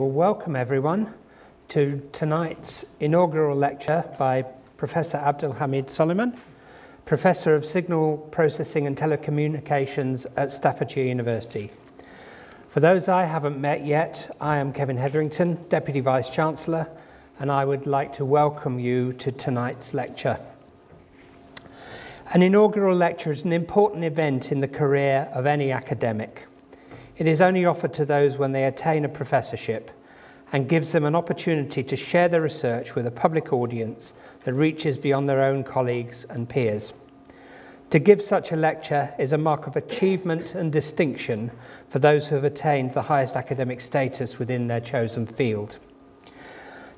Well, welcome everyone to tonight's inaugural lecture by Professor Abdel Hamid Soliman, Professor of Signal Processing and Telecommunications at Staffordshire University. For those I haven't met yet, I am Kevin Hetherington, Deputy Vice Chancellor, and I would like to welcome you to tonight's lecture. An inaugural lecture is an important event in the career of any academic. It is only offered to those when they attain a professorship and gives them an opportunity to share their research with a public audience that reaches beyond their own colleagues and peers. To give such a lecture is a mark of achievement and distinction for those who have attained the highest academic status within their chosen field.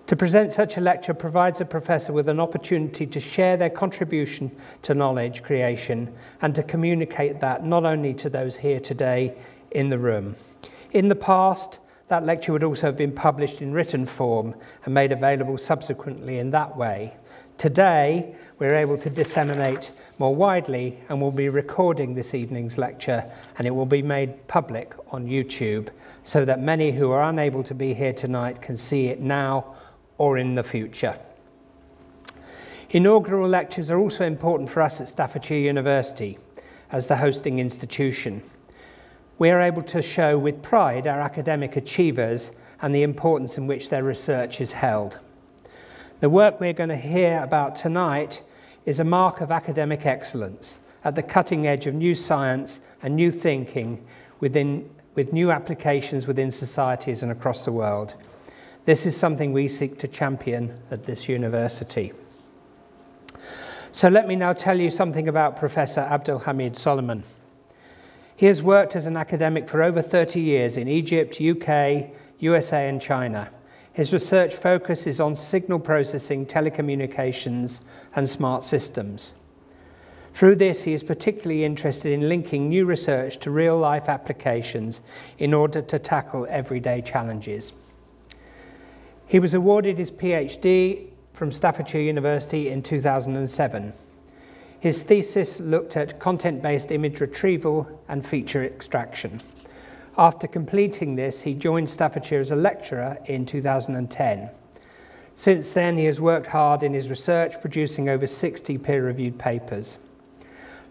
To present such a lecture provides a professor with an opportunity to share their contribution to knowledge creation and to communicate that not only to those here today in the room. In the past, that lecture would also have been published in written form and made available subsequently in that way. Today, we're able to disseminate more widely and we'll be recording this evening's lecture and it will be made public on YouTube so that many who are unable to be here tonight can see it now or in the future. Inaugural lectures are also important for us at Staffordshire University as the hosting institution we are able to show with pride our academic achievers and the importance in which their research is held. The work we're going to hear about tonight is a mark of academic excellence at the cutting edge of new science and new thinking within, with new applications within societies and across the world. This is something we seek to champion at this university. So let me now tell you something about Professor Abdel Hamid Soliman. He has worked as an academic for over 30 years in Egypt, UK, USA, and China. His research focus is on signal processing, telecommunications, and smart systems. Through this, he is particularly interested in linking new research to real life applications in order to tackle everyday challenges. He was awarded his PhD from Staffordshire University in 2007. His thesis looked at content-based image retrieval and feature extraction. After completing this, he joined Staffordshire as a lecturer in 2010. Since then, he has worked hard in his research, producing over 60 peer-reviewed papers.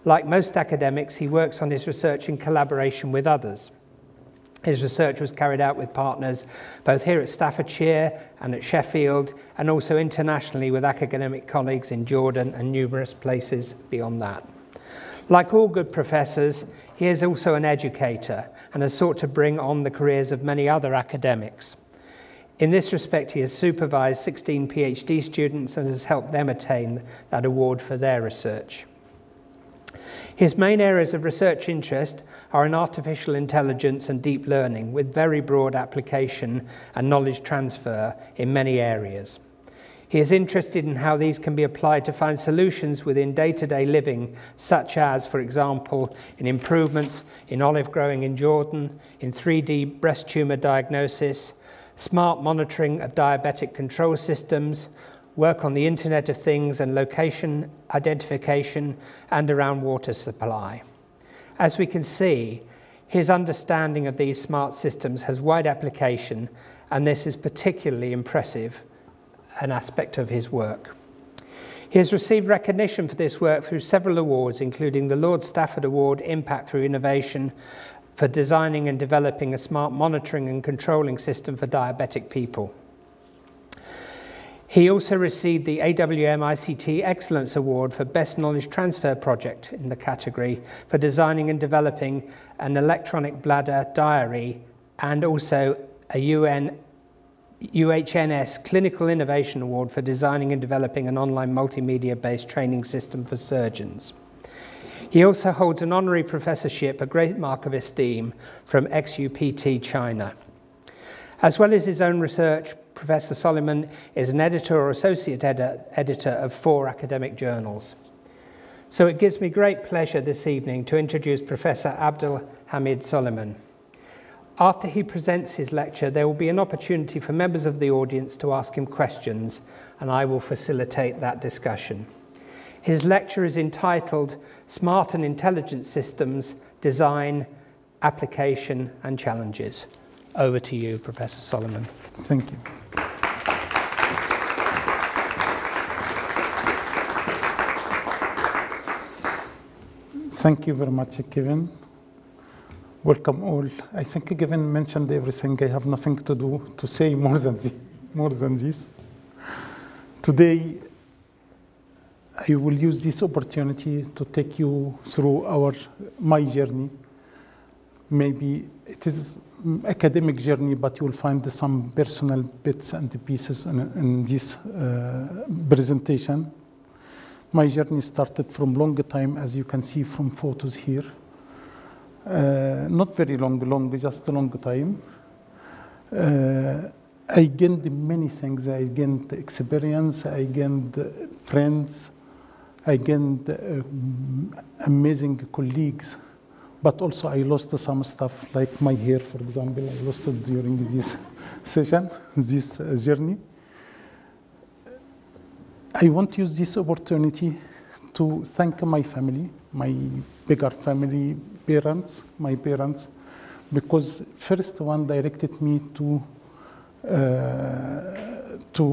Like most academics, he works on his research in collaboration with others. His research was carried out with partners both here at Staffordshire and at Sheffield, and also internationally with academic colleagues in Jordan and numerous places beyond that. Like all good professors, he is also an educator and has sought to bring on the careers of many other academics. In this respect, he has supervised 16 PhD students and has helped them attain that award for their research. His main areas of research interest are in artificial intelligence and deep learning, with very broad application and knowledge transfer in many areas. He is interested in how these can be applied to find solutions within day-to-day -day living, such as, for example, in improvements in olive growing in Jordan, in 3D breast tumor diagnosis, smart monitoring of diabetic control systems, work on the Internet of Things and location identification and around water supply. As we can see, his understanding of these smart systems has wide application, and this is particularly impressive, an aspect of his work. He has received recognition for this work through several awards, including the Lord Stafford Award Impact Through Innovation for designing and developing a smart monitoring and controlling system for diabetic people. He also received the AWM ICT Excellence Award for Best Knowledge Transfer Project in the category for designing and developing an electronic bladder diary and also a UN UHNS Clinical Innovation Award for designing and developing an online multimedia-based training system for surgeons. He also holds an honorary professorship, a great mark of esteem, from XUPT China. As well as his own research, Professor Soliman is an editor or associate ed editor of four academic journals. So it gives me great pleasure this evening to introduce Professor Abdel Hamid Soliman. After he presents his lecture, there will be an opportunity for members of the audience to ask him questions, and I will facilitate that discussion. His lecture is entitled Smart and Intelligent Systems, Design, Application and Challenges. over to you, Professor Soliman. Thank you. Thank you very much, Kevin. Welcome all. I think Kevin mentioned everything. I have nothing to do to say more than this. More than this. Today, I will use this opportunity to take you through our my journey. Maybe it is academic journey, but you will find some personal bits and pieces in, in this uh, presentation. My journey started from long time, as you can see from photos here. Uh, not very long, long, just a long time. Uh, I gained many things. I gained experience. I gained friends. I gained uh, amazing colleagues. But also, I lost some stuff, like my hair, for example. I lost it during this session, this uh, journey. I want to use this opportunity to thank my family, my bigger family, parents, my parents, because first one directed me to uh, to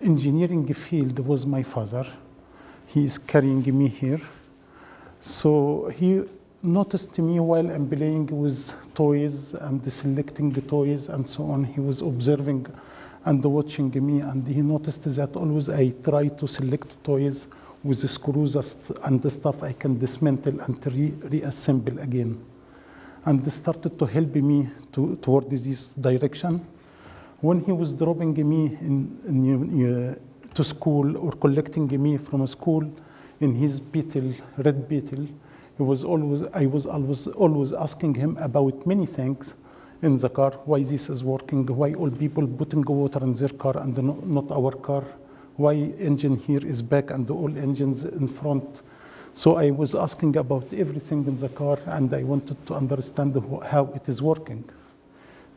uh, engineering field was my father. He is carrying me here. So he noticed me while I'm playing with toys and selecting the toys and so on. He was observing and watching me, and he noticed that always I try to select toys with screws and the stuff I can dismantle and re reassemble again. And started to help me to, toward this direction. When he was dropping me in, in, uh, to school or collecting me from school in his Beetle, red Beetle, he was always, I was always, always asking him about many things in the car, why this is working, why all people putting water in their car and not our car, why engine here is back and all engines in front. So I was asking about everything in the car and I wanted to understand how it is working.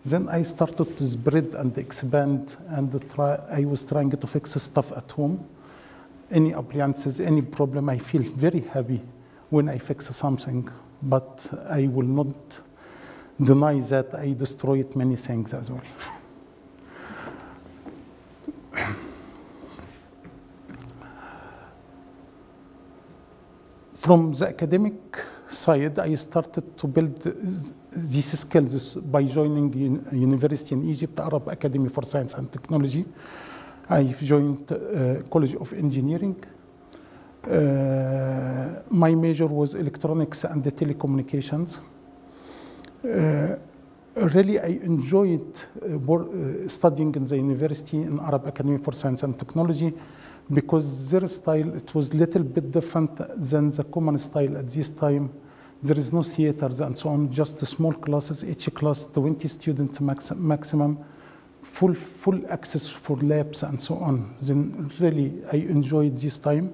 Then I started to spread and expand and try, I was trying to fix stuff at home. Any appliances, any problem, I feel very happy when I fix something, but I will not deny that I destroyed many things as well. From the academic side, I started to build these skills by joining university in Egypt, Arab Academy for Science and Technology. I joined uh, College of Engineering. Uh, my major was electronics and the telecommunications. Uh, really, I enjoyed uh, uh, studying in the university in Arab Academy for Science and Technology because their style, it was a little bit different than the common style at this time. There is no theaters and so on, just small classes, each class 20 students max maximum, full, full access for labs and so on. Then really, I enjoyed this time.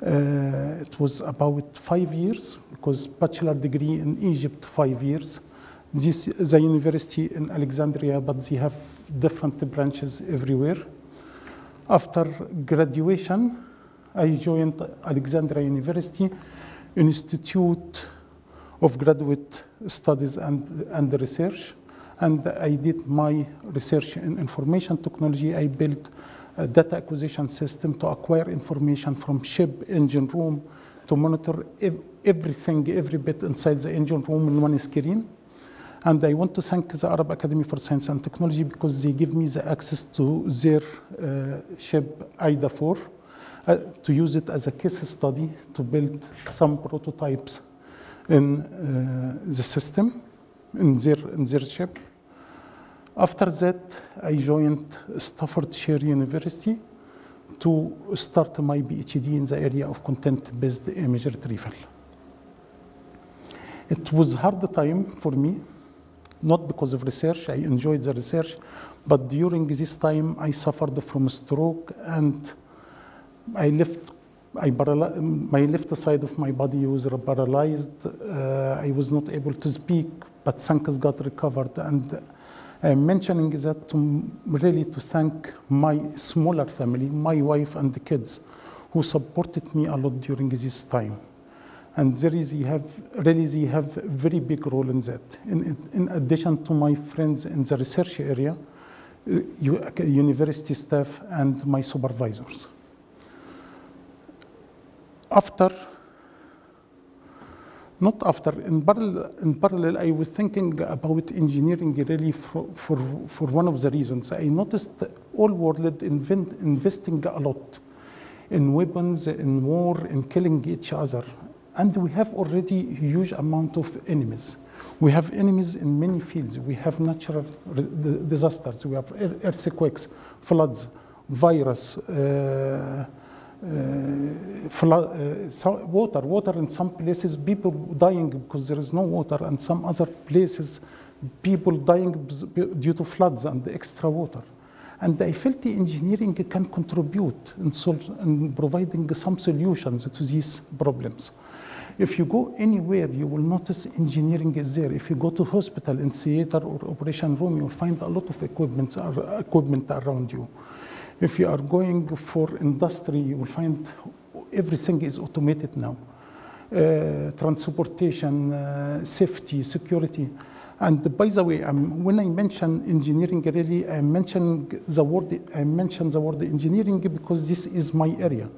Uh, it was about five years because bachelor degree in Egypt five years. This the university in Alexandria, but they have different branches everywhere. After graduation, I joined Alexandria University Institute of Graduate Studies and, and Research, and I did my research in information technology. I built data acquisition system to acquire information from ship engine room to monitor ev everything, every bit inside the engine room in one screen. And I want to thank the Arab Academy for Science and Technology because they give me the access to their uh, ship AIDA 4 uh, to use it as a case study to build some prototypes in uh, the system, in their, in their ship. After that, I joined Staffordshire University to start my PhD in the area of content-based image retrieval. It was hard time for me, not because of research, I enjoyed the research, but during this time I suffered from stroke and I left, I my left side of my body was paralyzed. Uh, I was not able to speak, but thanks God recovered. And I'm mentioning that to really to thank my smaller family, my wife and the kids, who supported me a lot during this time. And there is, you have, really, they have a very big role in that. In, in addition to my friends in the research area, uh, university staff, and my supervisors. After not after, in parallel, in parallel, I was thinking about engineering really for, for, for one of the reasons. I noticed all world invent, investing a lot in weapons, in war, in killing each other. And we have already huge amount of enemies. We have enemies in many fields. We have natural disasters. We have earthquakes, floods, virus, uh, flood, uh, so- water, water in some places, people dying because there is no water, and some other places, people dying due to floods and extra water. And I felt the engineering can contribute in, sol- in providing some solutions to these problems. If you go anywhere, you will notice engineering is there. If you go to hospital, in theater or operation room, you'll find a lot of equipments, ar- equipment around you. If you are going for industry, you will find everything is automated now. Uh, transportation, uh, safety, security. And by the way, um, when I mention engineering, really, I mention the word. I mention the word engineering because this is my area.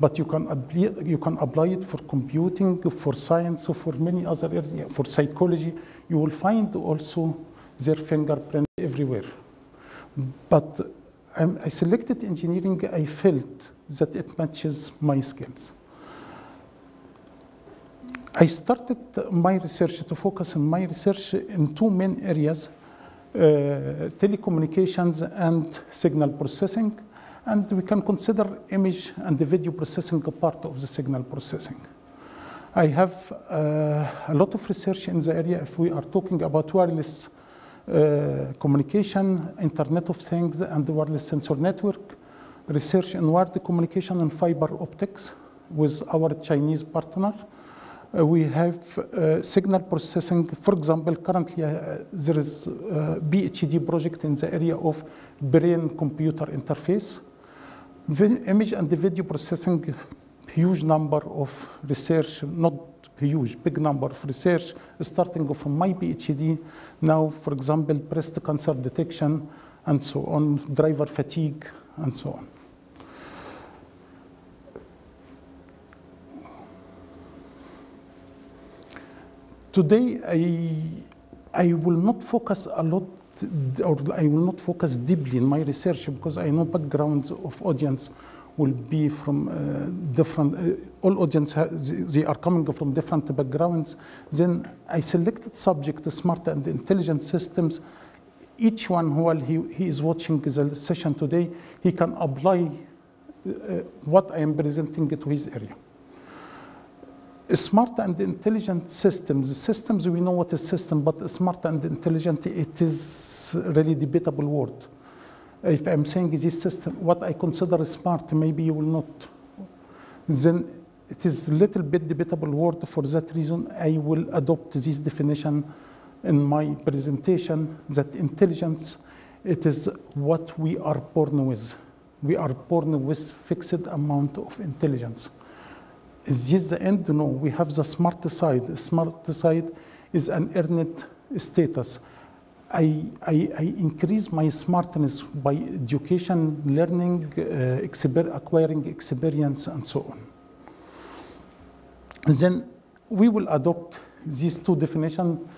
But you can apply, you can apply it for computing, for science, for many other areas. For psychology, you will find also their fingerprint everywhere. But um, I selected engineering. I felt that it matches my skills. I started my research to focus on my research in two main areas, uh, telecommunications and signal processing. And we can consider image and the video processing a part of the signal processing. I have uh, a lot of research in the area if we are talking about wireless communication, Internet of Things, and the wireless sensor network, research in wired communication and fiber optics with our Chinese partner. Uh, we have uh, signal processing. For example, currently uh, there is a PhD project in the area of brain-computer interface. Vi- image and video processing, huge number of research, not huge, big number of research, starting from my PhD. Now, for example, breast cancer detection and so on, driver fatigue and so on. Today, I, I will not focus a lot, or I will not focus deeply in my research because I know backgrounds of audience will be from uh, different, uh, all audience, they are coming from different backgrounds. Then I selected subject, smart and intelligent systems. Each one, while he, he is watching the session today, he can apply uh, what I am presenting to his area. Smart and intelligent systems. Systems, we know what is system, but smart and intelligent, it is really debatable word. If I'm saying this system, what I consider smart, maybe you will not. Then it is a little bit debatable word. For that reason, I will adopt this definition in my presentation, that intelligence, it is what we are born with. We are born with fixed amount of intelligence. Is this the end? No, we have the smart side. Smart side is an earned status. I, I, I increase my smartness by education, learning, uh, acquiring experience, and so on. Then we will adopt these two definitions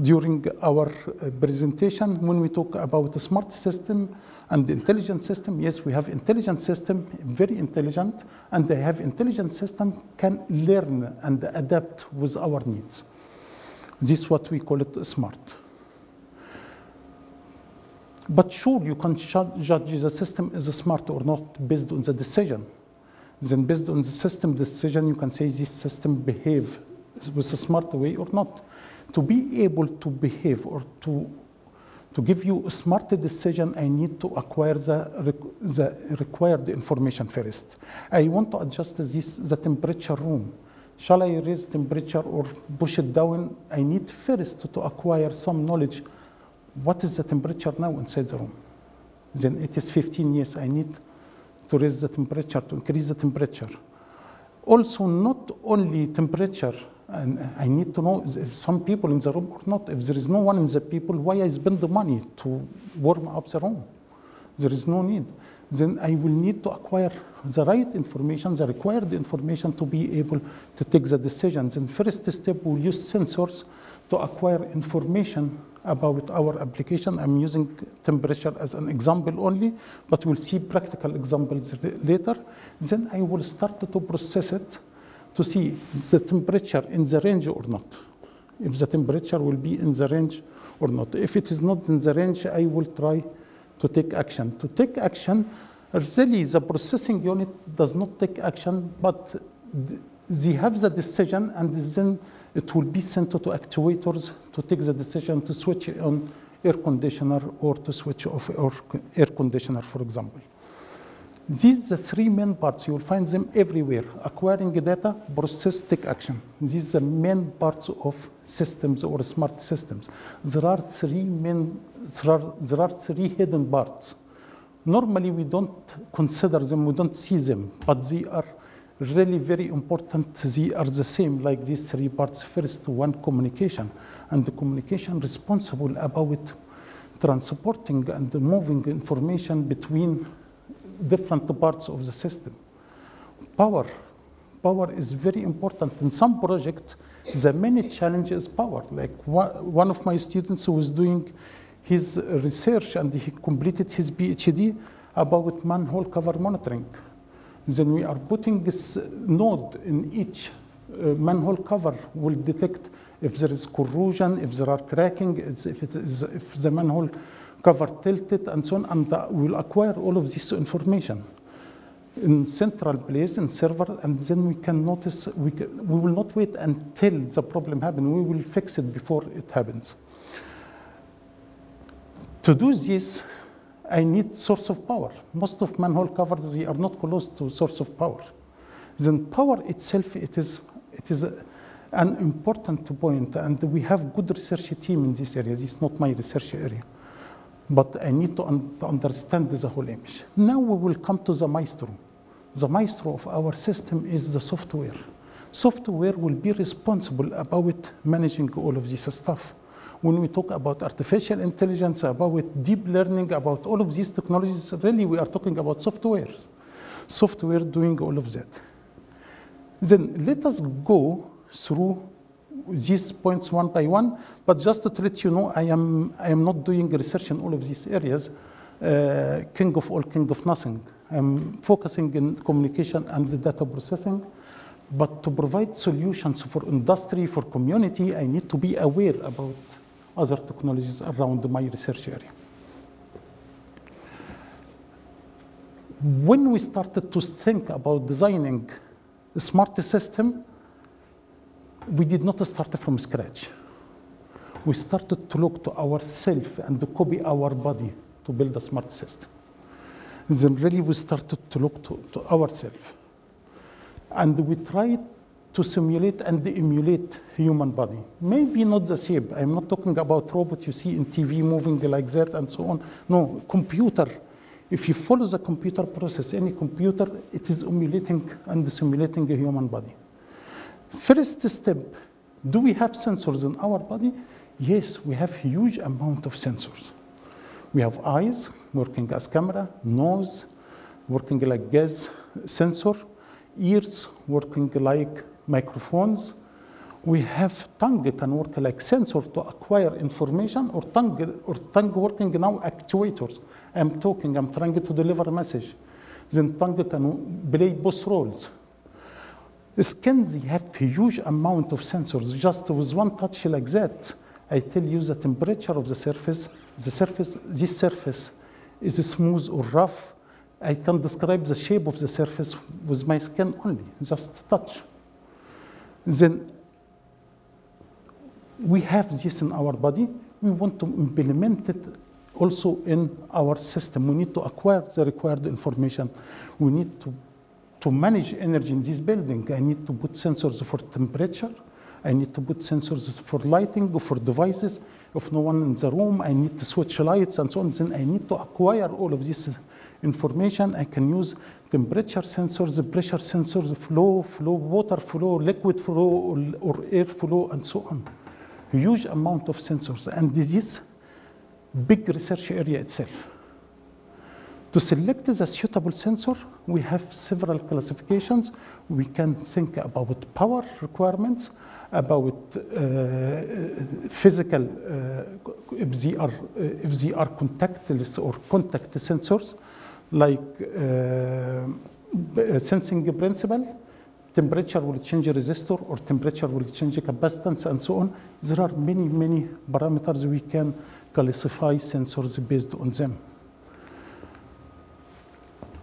during our uh, presentation when we talk about the smart system and the intelligent system. Yes, we have intelligent system, very intelligent, and they have intelligent system can learn and adapt with our needs. This is what we call it smart. But sure, you can judge the system is smart or not based on the decision. Then based on the system decision, you can say this system behave with a smart way or not. To be able to behave or to, to give you a smart decision, I need to acquire the, the required information first. I want to adjust this, the temperature room. Shall I raise temperature or push it down? I need first to, to acquire some knowledge. What is the temperature now inside the room? Then it is 15 years. I need to raise the temperature, to increase the temperature. Also, not only temperature, and I need to know if some people in the room or not. If there is no one in the people, why I spend the money to warm up the room? There is no need. Then I will need to acquire the right information, the required information to be able to take the decisions. And first step, we'll use sensors to acquire information about our application. I'm using temperature as an example only, but we'll see practical examples later. Then I will start to process it to see the temperature in the range or not. If the temperature will be in the range or not. If it is not in the range, I will try to take action. To take action, really the processing unit does not take action, but they have the decision and then it will be sent to actuators to take the decision to switch on air conditioner or to switch off air conditioner, for example. These are the three main parts. You will find them everywhere. Acquiring data, process, take action. These are the main parts of systems or smart systems. There are three main, there are, there are three hidden parts. Normally, we don't consider them, we don't see them, but they are really very important. They are the same, like these three parts. First, one communication, and the communication responsible about transporting and moving information between different parts of the system. Power. Power is very important. In some project, the main challenge is power. Like one of my students who was doing his research and he completed his PhD about manhole cover monitoring. Then we are putting this node in each uh, manhole cover will detect if there is corrosion, if there are cracking, if, it is, if the manhole cover tilted, and so on, and uh, we'll acquire all of this information in central place in server, and then we can notice, we, can, we will not wait until the problem happens. We will fix it before it happens. To do this, I need source of power. Most of manhole covers, they are not close to source of power. Then power itself, it is, it is a, an important point, and we have good research team in this area. This is not my research area but I need to, un to, understand the whole image. Now we will come to the maestro. The maestro of our system is the software. Software will be responsible about managing all of this stuff. When we talk about artificial intelligence, about deep learning, about all of these technologies, really we are talking about softwares. Software doing all of that. Then let us go through these points one by one, but just to let you know, I am, I am not doing research in all of these areas, uh, king of all, king of nothing. I'm focusing in communication and data processing, but to provide solutions for industry, for community, I need to be aware about other technologies around my research area. When we started to think about designing a smart system, we did not start from scratch. We started to look to ourselves and to copy our body to build a smart system. Then really we started to look to, to ourselves. And we tried to simulate and emulate human body. Maybe not the shape. I'm not talking about robot you see in TV moving like that and so on. No, computer. If you follow the computer process, any computer, it is emulating and simulating a human body. First step, do we have sensors in our body? Yes, we have huge amount of sensors. We have eyes working as camera, nose working like gas sensor, ears working like microphones. We have tongue can work like sensor to acquire information or tongue, or tongue working now actuators. I'm talking, I'm trying to deliver a message. Then tongue can play both roles. Skins have huge amount of sensors. Just with one touch like that, I tell you the temperature of the surface. The surface, this surface is smooth or rough. I can describe the shape of the surface with my skin only, just touch. Then we have this in our body. We want to implement it also in our system. We need to acquire the required information. We need to to manage energy in this building, I need to put sensors for temperature, I need to put sensors for lighting, for devices. If no one in the room, I need to switch lights and so on. Then I need to acquire all of this information. I can use temperature sensors, the pressure sensors, flow, flow, water flow, liquid flow, or, or air flow, and so on. Huge amount of sensors. And this is big research area itself. To select the suitable sensor, we have several classifications. We can think about power requirements, about uh, physical, uh, if, they are, uh, if they are contactless or contact sensors, like uh, sensing principle, temperature will change resistor or temperature will change capacitance and so on. There are many, many parameters we can classify sensors based on them.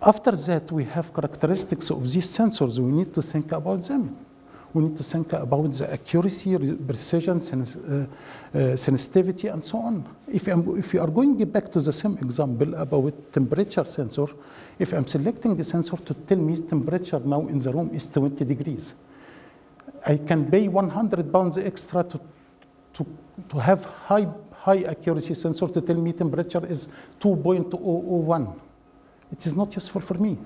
After that, we have characteristics of these sensors. We need to think about them. We need to think about the accuracy, precision, uh, uh, sensitivity, and so on. If, I'm, if you are going back to the same example about temperature sensor, if I'm selecting a sensor to tell me temperature now in the room is 20 degrees, I can pay 100 pounds extra to, to, to have high, high accuracy sensor to tell me temperature is 2.001. It is not useful for me.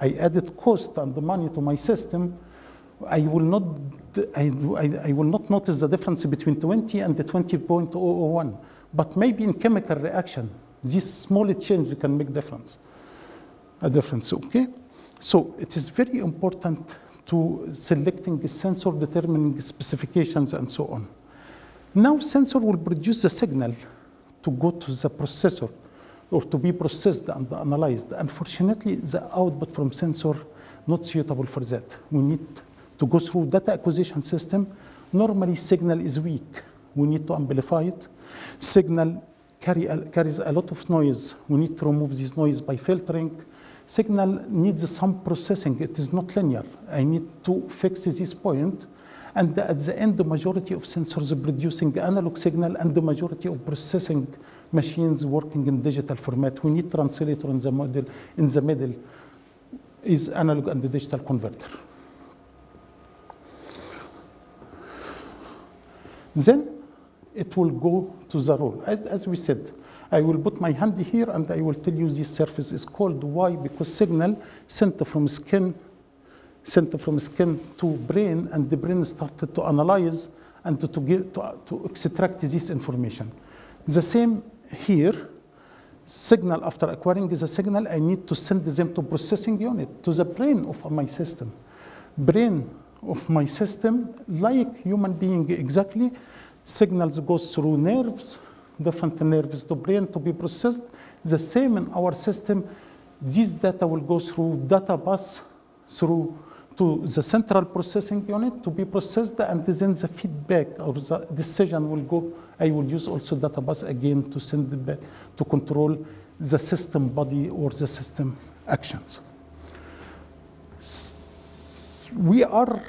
I added cost and money to my system. I will not, I, I, will not notice the difference between 20 and the 20.001. But maybe in chemical reaction, these small changes can make difference, a difference, okay? So it is very important to selecting a sensor, determining specifications and so on. Now sensor will produce the signal to go to the processor or to be processed and analyzed. Unfortunately, the output from sensor not suitable for that. We need to go through data acquisition system. Normally, signal is weak. We need to amplify it. Signal carry a, carries a lot of noise. We need to remove this noise by filtering. Signal needs some processing. It is not linear. I need to fix this point. And at the end, the majority of sensors are producing analog signal and the majority of processing machines working in digital format. We need translator in the model in the middle is analog and digital converter. Then it will go to the roll. As we said, I will put my hand here and I will tell you this surface is called. Why? Because signal sent from skin, sent from skin to brain, and the brain started to analyze and to, to, give, to, to extract this information. The same here, signal after acquiring a signal, I need to send them to processing unit, to the brain of my system. Brain of my system, like human being exactly, signals goes through nerves, different nerves to brain to be processed. The same in our system, this data will go through data bus through to the central processing unit to be processed, and then the feedback or the decision will go. I will use also data bus again to send it back to control the system body or the system actions. We are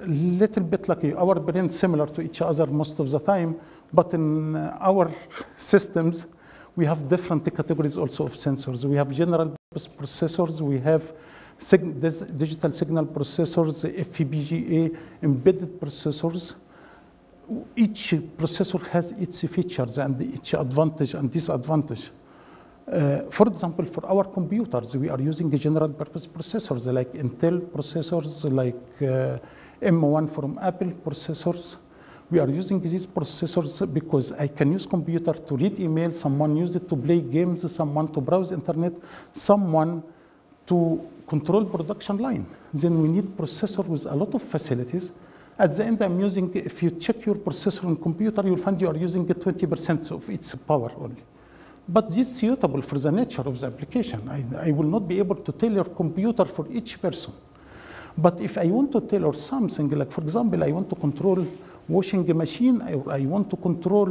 a little bit lucky. Our brains similar to each other most of the time, but in uh, our systems, we have different categories also of sensors. We have general purpose processors. We have sig digital signal processors, FPGA, embedded processors. Each processor has its features and each advantage and disadvantage. Uh, for example, for our computers, we are using general purpose processors like Intel processors, like uh, M1 from Apple processors. We are using these processors because I can use computer to read email, someone use it to play games, someone to browse internet, someone to control production line. Then we need processor with a lot of facilities. At the end, I'm using, if you check your processor on computer, you'll find you are using 20% of its power only. But this is suitable for the nature of the application. I, I will not be able to tailor computer for each person. But if I want to tailor something, like for example, I want to control washing machine, I, I want to control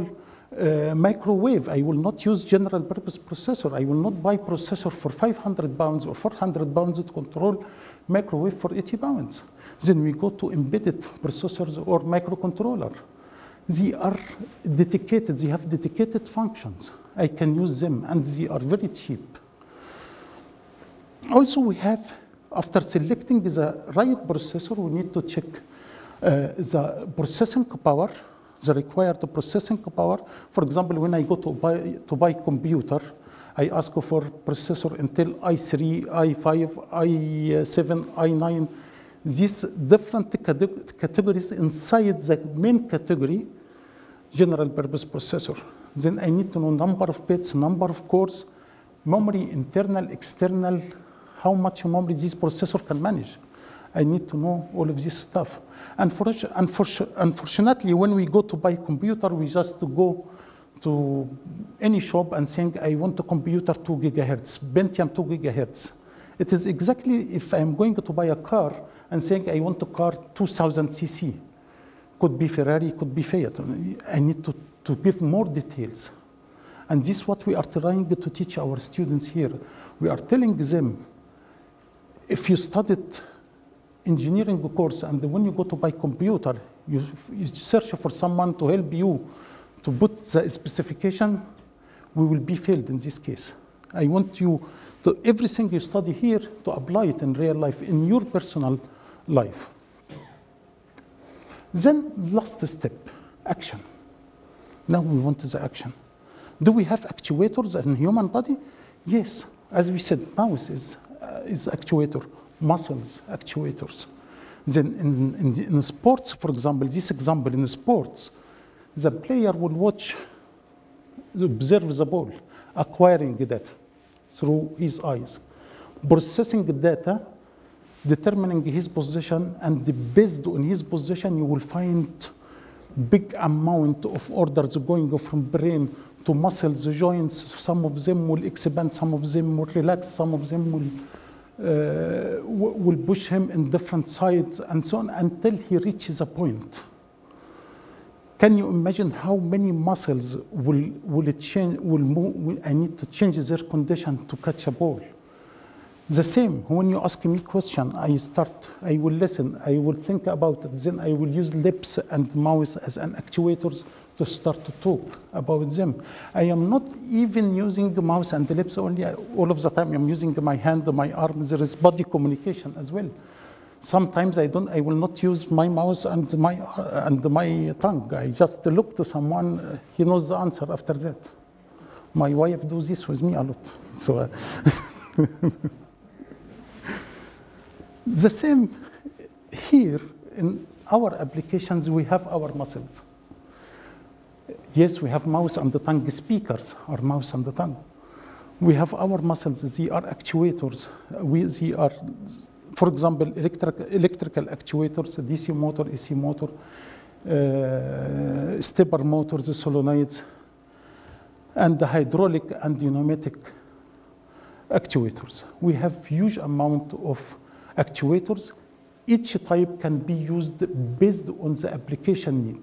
uh, microwave. I will not use general purpose processor. I will not buy processor for 500 pounds or 400 pounds to control microwave for 80 pounds. Then we go to embedded processors or microcontroller. They are dedicated, they have dedicated functions. I can use them and they are very cheap. Also we have, after selecting the right processor, we need to check uh, the processing power, the required processing power. For example, when I go to buy, to buy computer, I ask for processor Intel i3, i5, i7, i9. These different categories inside the main category, general purpose processor. Then I need to know number of bits, number of cores, memory, internal, external, how much memory this processor can manage. I need to know all of this stuff. Unfortu- unfortu- Unfortunately, when we go to buy a computer, we just go to any shop and saying, I want a computer 2 gigahertz, Pentium 2 gigahertz. It is exactly if I'm going to buy a car and saying, I want a car 2000 cc. Could be Ferrari, could be Fiat. I need to, to give more details. And this is what we are trying to teach our students here. We are telling them, if you studied engineering course and when you go to buy computer, you, you search for someone to help you to put the specification, we will be failed in this case. I want you to, everything you study here to apply it in real life, in your personal life. Then last step, action. Now we want the action. Do we have actuators in human body? Yes. As we said, mouse is, uh, is actuator, muscles, actuators. Then in, in, the, in sports, for example, this example in sports, the player will watch, observe the ball, acquiring data through his eyes, processing data, determining his position, and based on his position, you will find big amount of orders going from brain to muscles, joints. Some of them will expand, some of them will relax, some of them will uh, will push him in different sides and so on until he reaches a point. Can you imagine how many muscles will, will change, will move, will, I need to change their condition to catch a ball? The same, when you ask me question, I start, I will listen, I will think about it, then I will use lips and mouth as an actuators to start to talk about them. I am not even using the mouth and the lips only, all of the time I'm using my hand, my arm, there is body communication as well. Sometimes I don't, I will not use my mouth and my, and my tongue. I just look to someone, he knows the answer after that. My wife does this with me a lot. So, uh, the same here in our applications, we have our muscles. Yes, we have mouth and the tongue speakers, our mouth and the tongue. We have our muscles, they are actuators. We, they are, for example, electric, electrical actuators, DC motor, AC motor, uh, stepper motors, solenoids, and the hydraulic and pneumatic actuators. We have huge amount of actuators. Each type can be used based on the application need.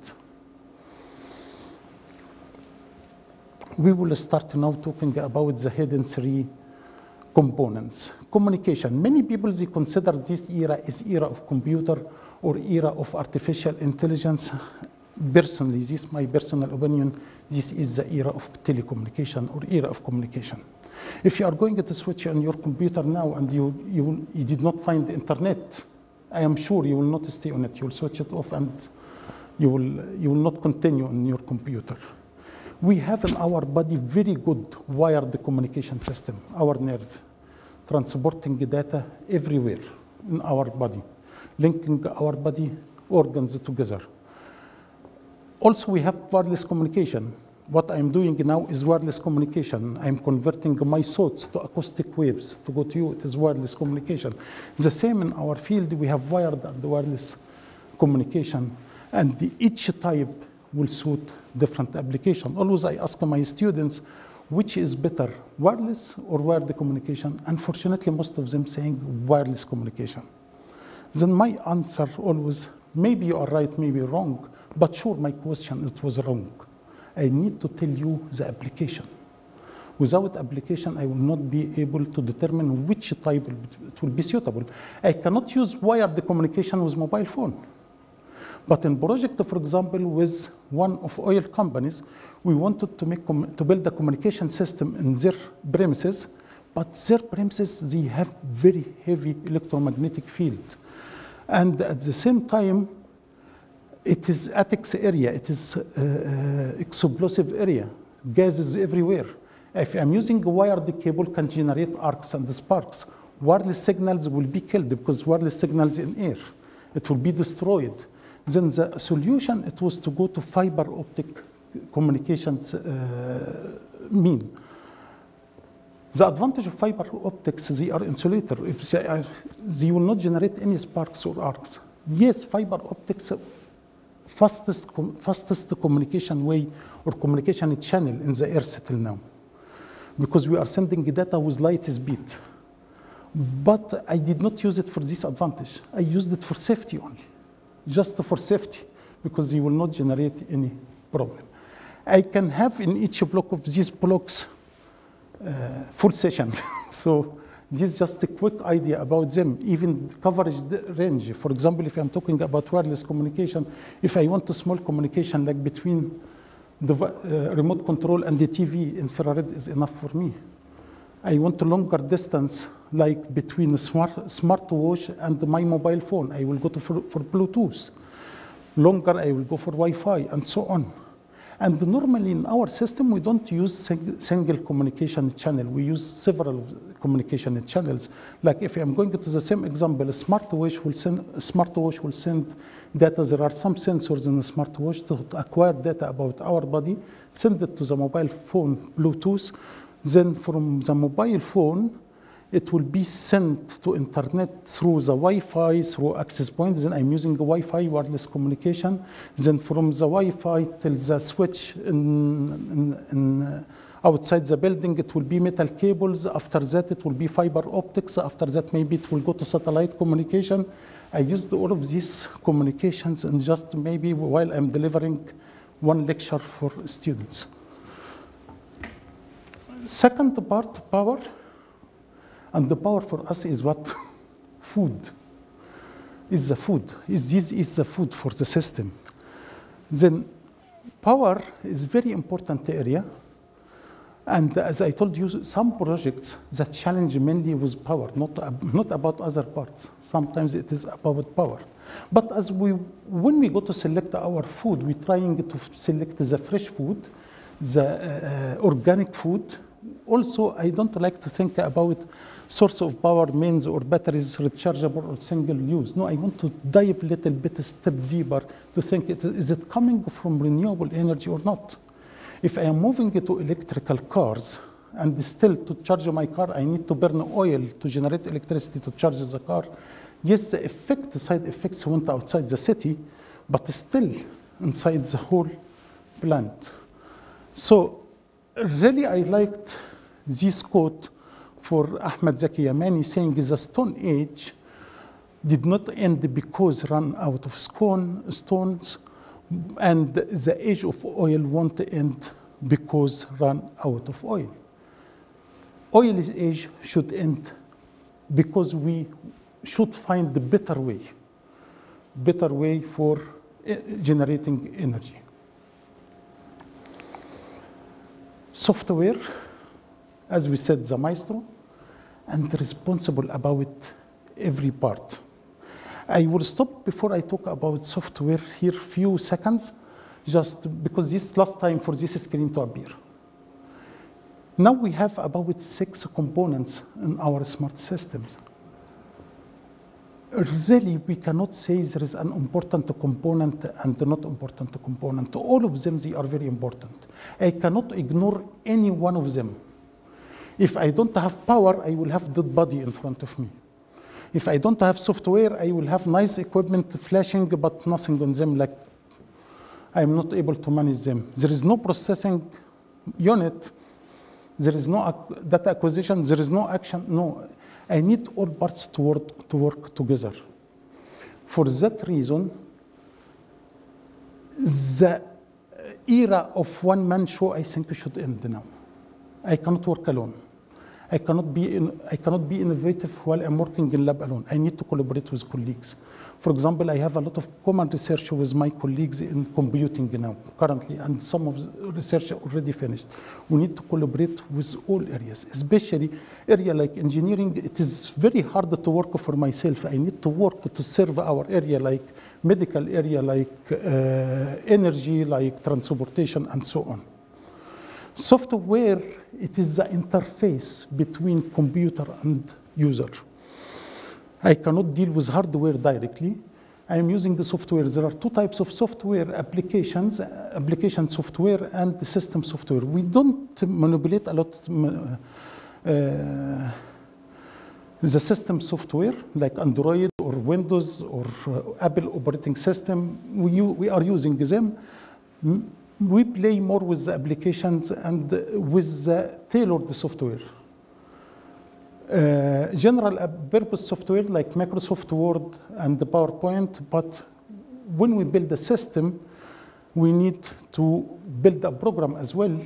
We will start now talking about the hidden three components. Communication. Many people they consider this era as era of computer or era of artificial intelligence. Personally, this is my personal opinion. This is the era of telecommunication or era of communication. If you are going to switch on your computer now and you, you, you did not find the internet, I am sure you will not stay on it. You will switch it off and you will, you will not continue on your computer. We have in our body very good wired communication system, our nerve, transporting data everywhere in our body, linking our body organs together. Also, we have wireless communication. What I'm doing now is wireless communication. I'm converting my thoughts to acoustic waves to go to you. It is wireless communication. The same in our field, we have wired and wireless communication, and each type will suit different application. Always I ask my students, which is better, wireless or wired communication? Unfortunately, most of them saying wireless communication. Then my answer always, maybe you are right, maybe wrong, but sure, my question, it was wrong. I need to tell you the application. Without application, I will not be able to determine which type it will be suitable. I cannot use wired communication with mobile phone. But in project, for example, with one of oil companies, we wanted to, make to build a communication system in their premises, but their premises, they have very heavy electromagnetic field. And at the same time, it is ATEX area, it is uh, uh, explosive area, gases everywhere. If I'm using a wired cable, can generate arcs and sparks. Wireless signals will be killed because wireless signals in air. It will be destroyed. Then the solution, it was to go to fiber optic communications uh, mean. The advantage of fiber optics, they are insulator. If they, are, they will not generate any sparks or arcs. Yes, fiber optics, fastest, com fastest communication way or communication channel in the earth till now. Because we are sending data with light speed. But I did not use it for this advantage. I used it for safety only, just for safety, because it will not generate any problem. I can have in each block of these blocks uh, full session. so this is just a quick idea about them, even coverage range. For example, if I'm talking about wireless communication, if I want a small communication like between the uh, remote control and the TV, infrared is enough for me. I want a longer distance, like between a smart smartwatch and my mobile phone. I will go to for, for Bluetooth. Longer, I will go for Wi-Fi, and so on. And normally in our system, we don't use sing single communication channel. We use several communication channels. Like if I'm going to the same example, a smartwatch will send, smartwatch will send data. There are some sensors in the smartwatch to acquire data about our body, send it to the mobile phone Bluetooth. Then from the mobile phone, it will be sent to internet through the Wi-Fi, through access points. Then I'm using the Wi-Fi wireless communication. Then from the Wi-Fi till the switch in, in, in, uh, outside the building, it will be metal cables. After that, it will be fiber optics. After that, maybe it will go to satellite communication. I used all of these communications and just maybe while I'm delivering one lecture for students. Second part, power. And the power for us is what? food. Is the food. Is this is the food for the system. Then power is very important area. And as I told you, some projects that challenge mainly with power, not, not about other parts. Sometimes it is about power. But as we, when we go to select our food, we're trying to select the fresh food, the uh, organic food. Also, I don't like to think about source of power means or batteries rechargeable or single use. No, I want to dive a little bit a step deeper to think, it, is it coming from renewable energy or not? If I am moving to electrical cars and still to charge my car, I need to burn oil to generate electricity to charge the car. Yes, the effect, the side effects went outside the city, but still inside the whole plant. So really I liked this quote for Ahmed Zaki Yamani saying the Stone Age did not end because run out of stone, stones, and the age of oil won't end because run out of oil. Oil age should end because we should find the better way, better way for eh, generating energy. Software, as we said, the maestro, and responsible about every part. I will stop before I talk about software here few seconds, just because this last time for this screen to appear. Now we have about six components in our smart systems. Really, we cannot say there is an important component and not important component. All of them, they are very important. I cannot ignore any one of them. If I don't have power, I will have dead body in front of me. If I don't have software, I will have nice equipment flashing, but nothing on them, like I'm not able to manage them. There is no processing unit, there is no data acquisition, there is no action, no. I need all parts to work, to work together. For that reason, the era of one man show, I think, should end now. I cannot work alone. I cannot be in, I cannot be innovative while I'm working in lab alone. I need to collaborate with colleagues. For example, I have a lot of common research with my colleagues in computing now, currently, and some of the research already finished. We need to collaborate with all areas, especially area like engineering. It is very hard to work for myself. I need to work to serve our area like medical area, like uh, energy, like transportation, and so on. Software, it is the interface between computer and user. I cannot deal with hardware directly. I am using the software. There are two types of software applications, application software and the system software. We don't manipulate a lot uh, uh, the system software like Android or Windows or uh, Apple operating system. We, we are using them. We play more with the applications and with the tailored software. Uh, general uh, purpose software like Microsoft Word and PowerPoint, but when we build a system, we need to build a program as well.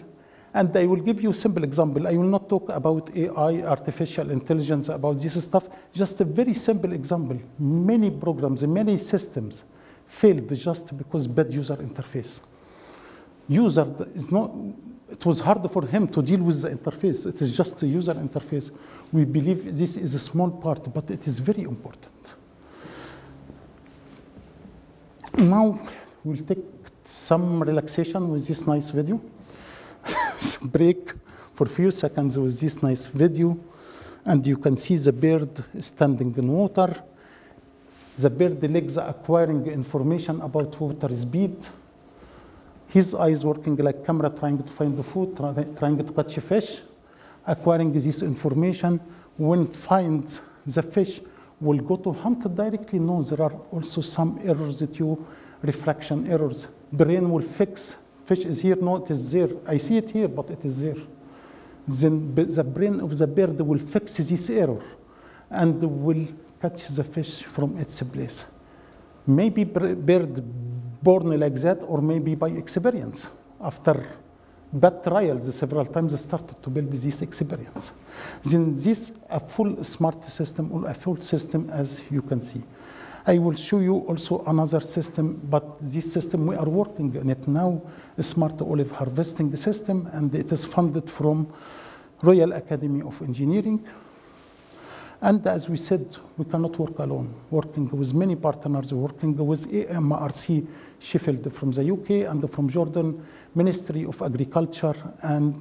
And I will give you a simple example. I will not talk about AI, artificial intelligence, about this stuff. Just a very simple example. Many programs, many systems failed just because bad user interface. User is not, it was hard for him to deal with the interface. It is just a user interface. We believe this is a small part, but it is very important. Now we'll take some relaxation with this nice video. Break for a few seconds with this nice video. And you can see the bird standing in water. The bird legs acquiring information about water speed. His eyes working like camera trying to find the food, try- trying to catch a fish, acquiring this information. When finds the fish, will go to hunt directly. No, there are also some errors that you, refraction errors. Brain will fix, fish is here, no, it is there. I see it here, but it is there. Then the brain of the bird will fix this error and will catch the fish from its place. Maybe bird born like that, or maybe by experience. After bad trials several times, started to build this experience. Then this a full smart system or a full system, as you can see. I will show you also another system, but this system we are working on it now, a smart olive harvesting system, and it is funded from Royal Academy of Engineering. And as we said, we cannot work alone, working with many partners, working with AMRC Sheffield from the UK and from Jordan, Ministry of Agriculture and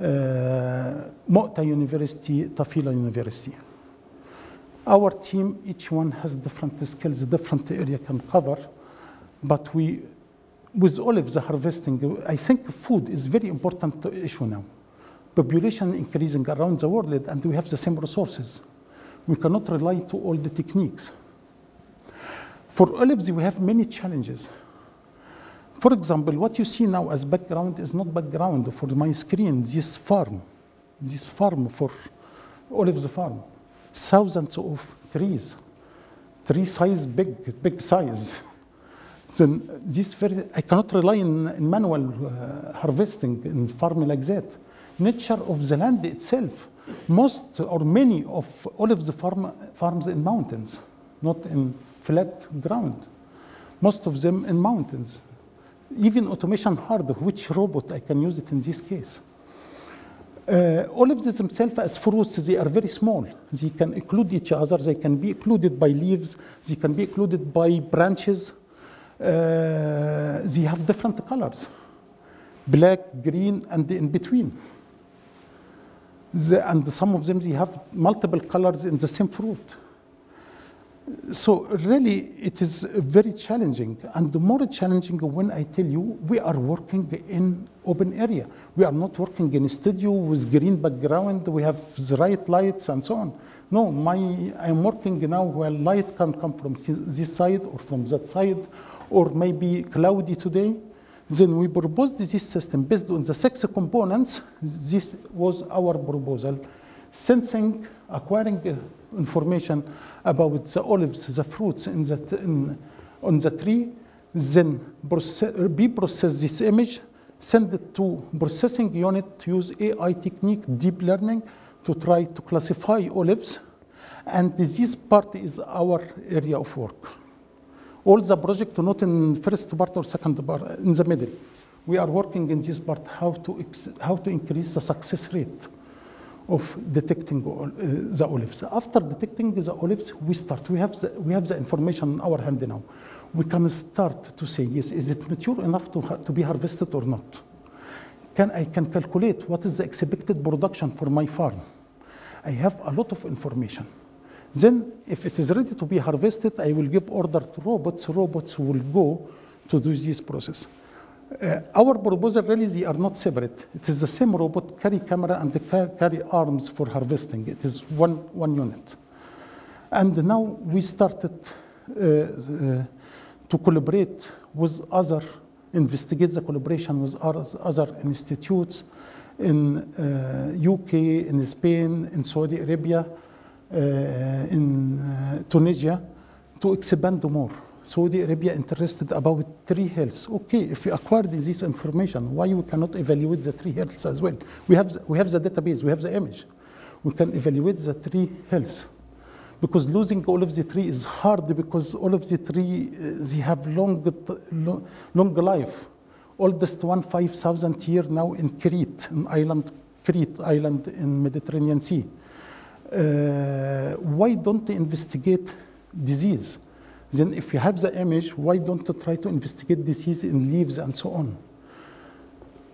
uh, University, Tafila University. Our team, each one has different skills, different area can cover, but we, with olives harvesting, I think food is very important issue now. Population increasing around the world, and we have the same resources. We cannot rely to all the techniques. For olives, we have many challenges. For example, what you see now as background is not background for my screen. This farm, this farm for olives farm, thousands of trees, tree size big, big size. Then this very, I cannot rely in manual uh, harvesting in farming like that. Nature of the land itself, most or many of olives farm, farms in mountains, not in flat ground. Most of them in mountains. Even automation hard, which robot I can use it in this case? Uh, olives themselves as fruits, they are very small. They can include each other. They can be included by leaves. They can be included by branches. Uh, they have different colors, black, green, and in between. The, and some of them, they have multiple colors in the same fruit. So really, it is very challenging, and the more challenging when I tell you we are working in open area. We are not working in a studio with green background. We have the right lights and so on. No, my I'm working now where light can come from this side or from that side, or maybe cloudy today. Then we proposed this system based on the six components. This was our proposal, sensing, acquiring uh, information about the olives, the fruits in the, in, on the tree, then process, pre-process this image, send it to processing unit to use AI technique, deep learning, to try to classify olives. And this part is our area of work. All the project not in first part or second part, in the middle. We are working in this part how to, how to increase the success rate of detecting uh, the olives. After detecting the olives, we start. We have the, we have the information in our hand now. We can start to say, yes, is it mature enough to, to be harvested or not? Can, I can calculate what is the expected production for my farm. I have a lot of information. Then, if it is ready to be harvested, I will give order to robots. Robots will go to do this process. Uh, our proposal really, they are not separate. It is the same robot, carry camera and ca carry arms for harvesting. It is one, one unit. And now we started uh, uh, to collaborate with other, investigate the collaboration with other institutes in UK, uh, in Spain, in Saudi Arabia, in uh, Tunisia, to expand more. Saudi Arabia interested about three health. Okay, if we acquired this information, why we cannot evaluate the three health as well? We have, we have the database, we have the image. We can evaluate the three health. Because losing all of the three is hard because all of the three, they have long, long life. Oldest one, 5,000 year now in Crete, in island, Crete island in Mediterranean Sea. Uh, why don't they investigate disease? Then if you have the image, why don't you try to investigate disease in leaves and so on?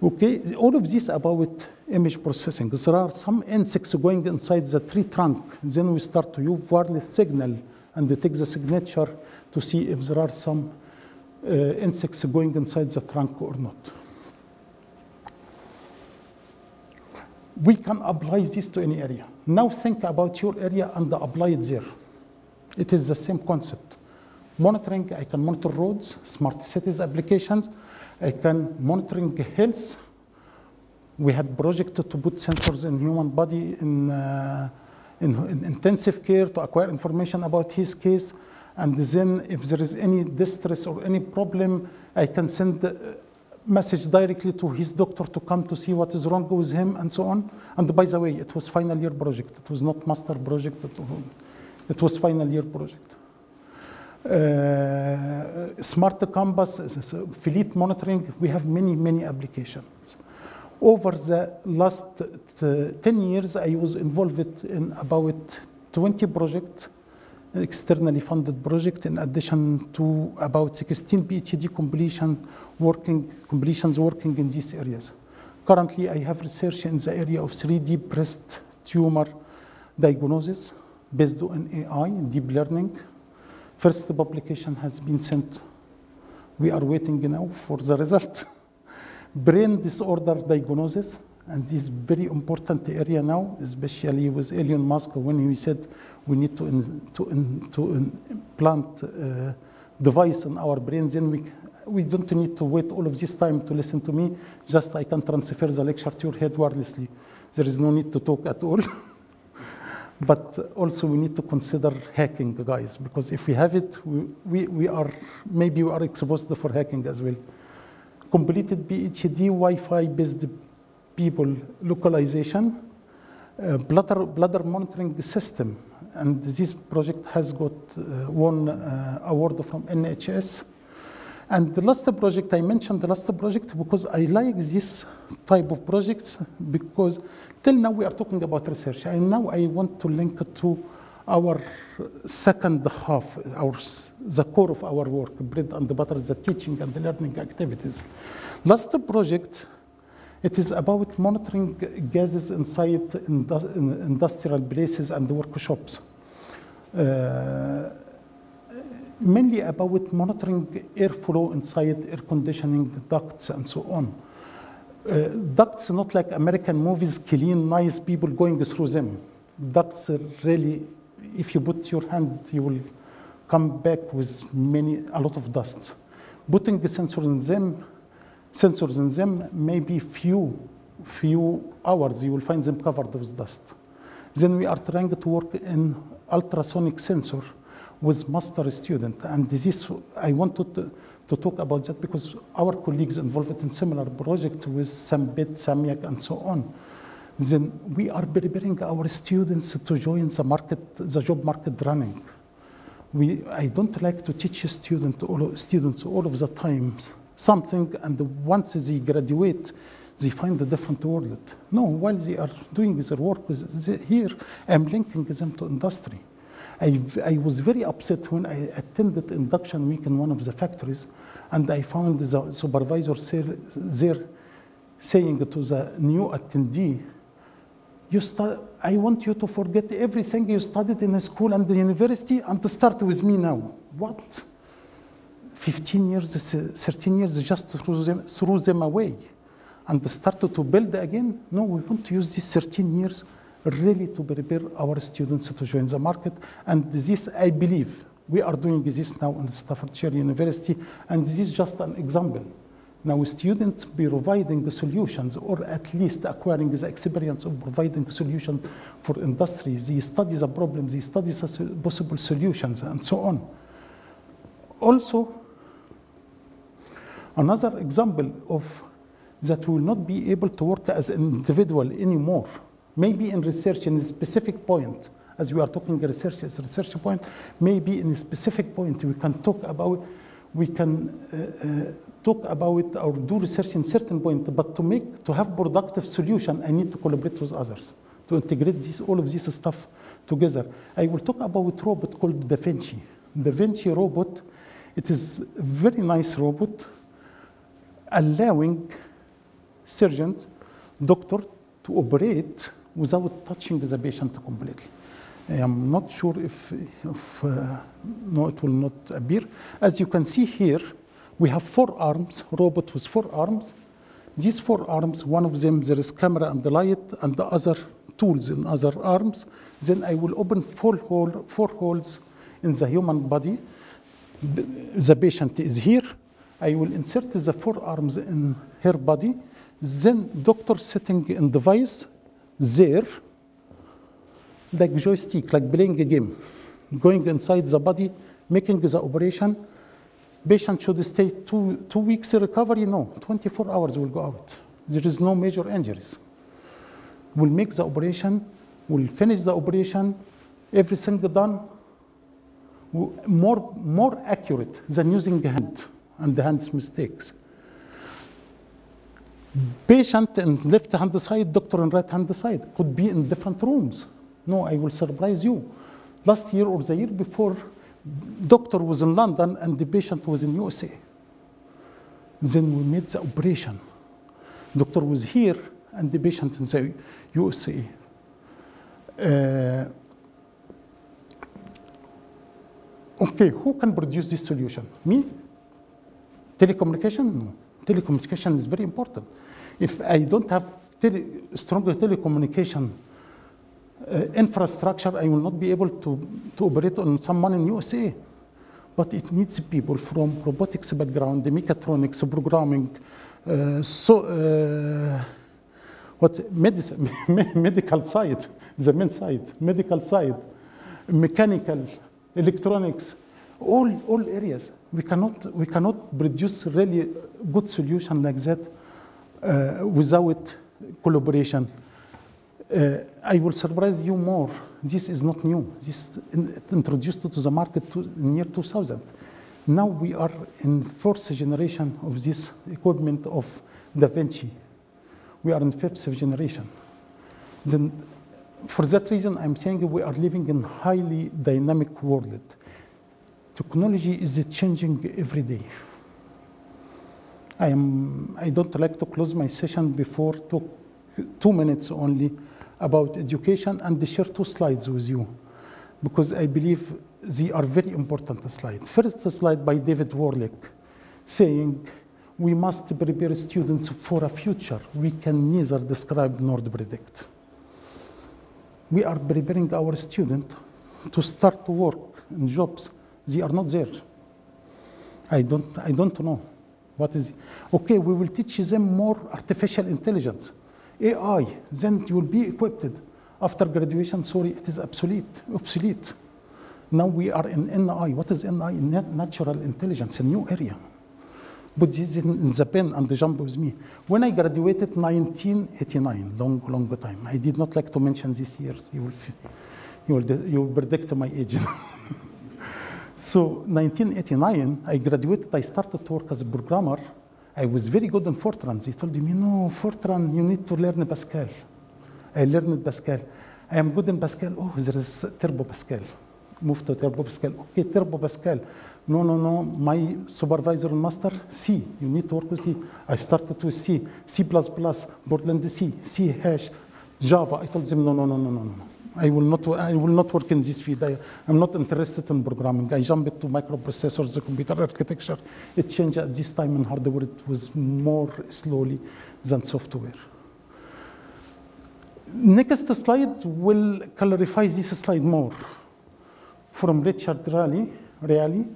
Okay, all of this about image processing. There are some insects going inside the tree trunk. Then we start to use wireless signal and take the signature to see if there are some uh, insects going inside the trunk or not. We can apply this to any area. Now think about your area and apply it there. It is the same concept. Monitoring, I can monitor roads, smart cities applications. I can monitoring health. We had project to put sensors in human body in, uh, in, in intensive care to acquire information about his case. And then if there is any distress or any problem, I can send a message directly to his doctor to come to see what is wrong with him and so on. And by the way, it was final year project. It was not master project. It was final year project. Uh, smart compass, fleet monitoring, we have many, many applications. Over the last 10 years, I was involved in about 20 projects externally funded project in addition to about 16 PhD completion working, completions working in these areas. Currently, I have research in the area of 3D breast tumor diagnosis based on AI, deep learning. First publication has been sent. We are waiting now for the result. Brain disorder diagnosis, and this is very important area now, especially with Elon Musk when he said we need to, in, to, in, to implant uh, device in our brains, then we, we don't need to wait all of this time to listen to me. Just I can transfer the lecture to your head wirelessly. There is no need to talk at all. but also we need to consider hacking, guys, because if we have it, we, we, we are, maybe we are exposed for hacking as well. Completed PhD Wi-Fi based people localization, bladder, bladder monitoring system and this project has got uh, one uh, award from NHS. And the last project, I mentioned the last project because I like this type of projects because till now we are talking about research. And now I want to link it to our second half, our, the core of our work, bread and butter, the teaching and the learning activities. Last project, it is about monitoring gases inside industrial places and workshops. Uh, mainly about monitoring airflow inside air conditioning ducts and so on. Uh, ducts not like American movies, clean, nice people going through them. Ducts really, if you put your hand, you will come back with many, a lot of dust. Putting the sensor in them sensors in them, maybe few, few hours, you will find them covered with dust. Then we are trying to work in ultrasonic sensor with master student. And this is, I wanted to, to talk about that because our colleagues involved in similar projects with Sambit, Samyak, and so on. Then we are preparing our students to join the market, the job market running. We, I don't like to teach student, all, students all of the time something, and once they graduate, they find a different world. No, while they are doing their work here, I'm linking them to industry. I, I was very upset when I attended induction week in one of the factories, and I found the supervisor there saying to the new attendee, you stu- I want you to forget everything you studied in school and the university and to start with me now. What? 15 years, 13 years just threw them, threw them away and started to build again? No, we want to use these 13 years really to prepare our students to join the market. And this, I believe, we are doing this now in Staffordshire University, and this is just an example. Now, students be providing solutions, or at least acquiring the experience of providing solutions for industry. They study the problems, they study the possible solutions, and so on. Also, another example of that we will not be able to work as an individual anymore. Maybe in research in a specific point, as we are talking research as a research point, maybe in a specific point we can talk about, we can uh, uh, talk about or do research in certain point, but to make, to have productive solution, I need to collaborate with others, to integrate this, all of this stuff together. I will talk about robot called Da Vinci. Da Vinci robot, it is a very nice robot, allowing surgeons, doctor to operate without touching the patient completely. I am not sure if, if uh, no, it will not appear. As you can see here, we have four arms, robot with four arms. These four arms, one of them there is camera and the light, and the other tools in other arms. Then I will open four, hole, four holes in the human body. The patient is here. I will insert the four arms in her body. Then doctor sitting in device there, like joystick, like playing a game, going inside the body, making the operation. Patient should stay two, two weeks recovery? No, 24 hours will go out. There is no major injuries. We'll make the operation, we'll finish the operation, everything done, more, more accurate than using hand and the hand's mistakes. Patient in left hand side, doctor on right hand side could be in different rooms. No, I will surprise you. Last year or the year before, doctor was in London and the patient was in USA. Then we made the operation. Doctor was here and the patient in the USA. Uh, okay, who can produce this solution? Me? Telecommunication? No. Telecommunication is very important. If I don't have tele stronger telecommunication uh, infrastructure, I will not be able to, to operate on someone in USA. But it needs people from robotics background, mechatronics, programming, uh, so uh, what medical side, the main side, medical side, mechanical, electronics, all, all areas. We cannot, we cannot produce really good solution like that uh, without collaboration. Uh, I will surprise you more. This is not new. This in, introduced to the market to, in year 2000. Now we are in fourth generation of this equipment of Da Vinci. We are in fifth generation. Then, for that reason, I'm saying we are living in highly dynamic world. Technology is changing every day. I, am, I don't like to close my session before two, two minutes only about education and share two slides with you because I believe they are very important slides. First slide by David Warlick saying we must prepare students for a future we can neither describe nor predict. We are preparing our students to start to work in jobs. They are not there. I don't, I don't know. What is? Okay, we will teach them more artificial intelligence. AI, then you will be equipped. After graduation, sorry, it is obsolete. obsolete. Now we are in NI. What is NI? Natural intelligence, a new area. But this in, the pen and jump with me. When I graduated 1989, long, long time. I did not like to mention this year. You will, you will, you will predict my age. so 1989, I graduated. I started to work as a programmer. I was very good in Fortran. They told me, no, Fortran, you need to learn Pascal. I learned Pascal. I am good in Pascal. Oh, there is Turbo Pascal. move to Turbo Pascal. Okay, Turbo Pascal. No, no, no, my supervisor and master, C. You need to work with C. I started with C, C++, Borland C, C hash, Java. I told them, no, no, no, no, no, no. I will not, I will not work in this field. I, am not interested in programming. I jumped to microprocessors, the computer architecture. It changed at this time in hardware. It was more slowly than software. Next slide will clarify this slide more. From Richard Raleigh, Riley,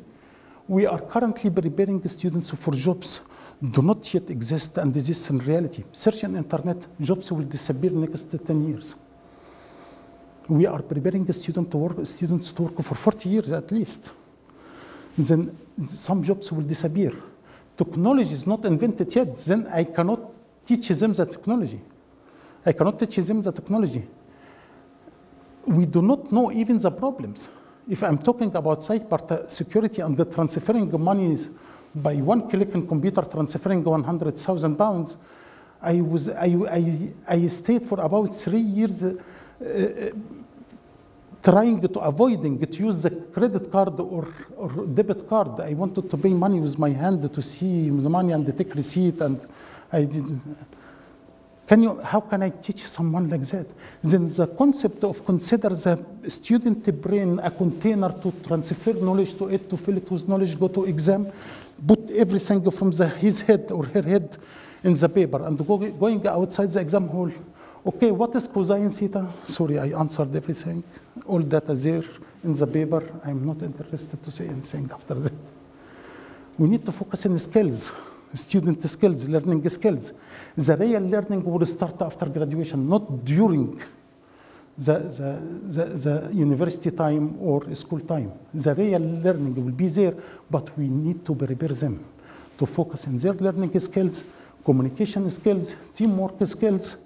we are currently preparing students for jobs do not yet exist and exist in reality. Search on internet, jobs will disappear next 10 years. We are preparing the student to work, students to work for 40 years at least. Then some jobs will disappear. Technology is not invented yet. Then I cannot teach them the technology. I cannot teach them the technology. We do not know even the problems. If I'm talking about cyber security and the transferring monies by one click in computer transferring 100,000 pounds, I, was, I, I, I stayed for about three years trying to avoiding to use the credit card or, or debit card. I wanted to pay money with my hand to see the money and take receipt and I didn't. Can you, how can I teach someone like that? Then the concept of consider the student brain a container to transfer knowledge to it, to fill it with knowledge, go to exam, put everything from the, his head or her head in the paper and go, going outside the exam hall. Okay, what is cosine theta? Sorry, I answered everything. All data there in the paper. I'm not interested to say anything after that. We need to focus on skills student skills, learning skills. The real learning will start after graduation, not during the, the, the, the, university time or school time. The real learning will be there, but we need to prepare them to focus on their learning skills, communication skills, teamwork skills.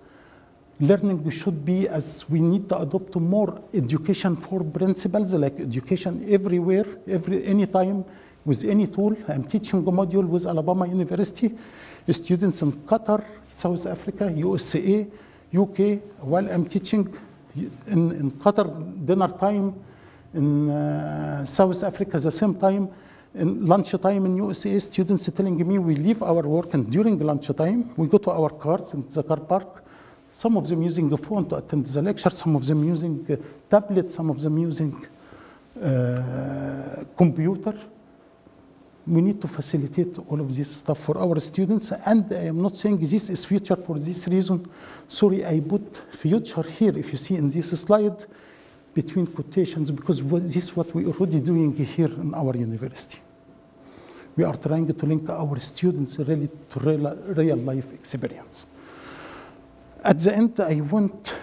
Learning should be as we need to adopt more education for principles, like education everywhere, every anytime, with any tool. I'm teaching a module with Alabama University, students in Qatar, South Africa, USA, UK, while I'm teaching in, in Qatar dinner time, in uh, South Africa the same time, in lunch time in USA, students telling me we leave our work and during lunch time, we go to our cars in the car park, some of them using the phone to attend the lecture, some of them using uh, tablet, some of them using uh, computer we need to facilitate all of this stuff for our students. And I am not saying this is future for this reason. Sorry, I put future here, if you see in this slide, between quotations, because this is what we're already doing here in our university. We are trying to link our students really to real, real life experience. At the end, I want,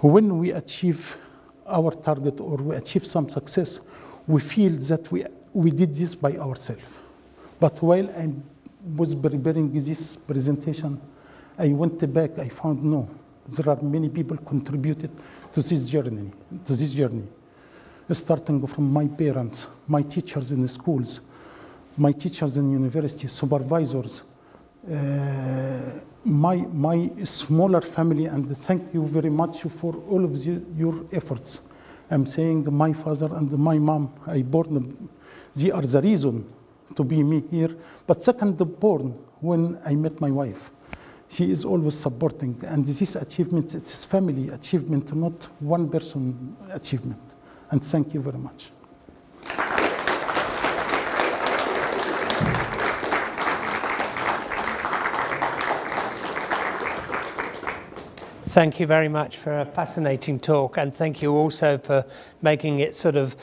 when we achieve our target or we achieve some success, we feel that we we did this by ourselves. But while I was preparing this presentation, I went back, I found no, there are many people contributed to this journey, to this journey. Starting from my parents, my teachers in the schools, my teachers in university, supervisors, Uh, my, my smaller family, and thank you very much for all of the, your efforts. I'm saying my father and my mom, I born they are the reason to be me here. But second born, when I met my wife, she is always supporting. And this achievement, it's family achievement, not one person achievement. And thank you very much. Thank you very much for a fascinating talk, and thank you also for making it sort of